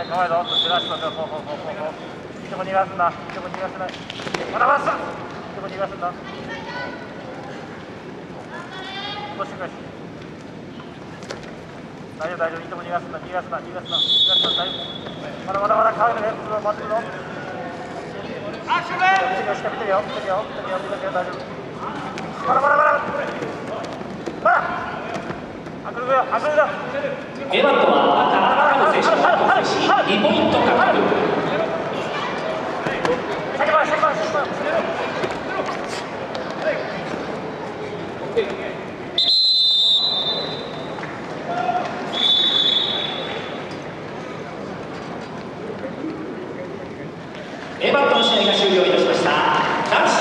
そうそうそうそうそうそういいとこ逃がすないいとこ逃がすないまだまだいいとこ逃がすんだ戻してくれ大丈夫大丈夫いいとこ逃がすんだ逃がすな逃がすな逃がすな大丈夫まだまだまだカードね待ってるぞあ、しゅめ。来てる。よ、来てる。よ、来てる。よ、来てる。よ、大丈夫。まだまだまだ。まだ。あ、来るよ、あ、来るよ。エバントエバートの試合が終了いたしました。男子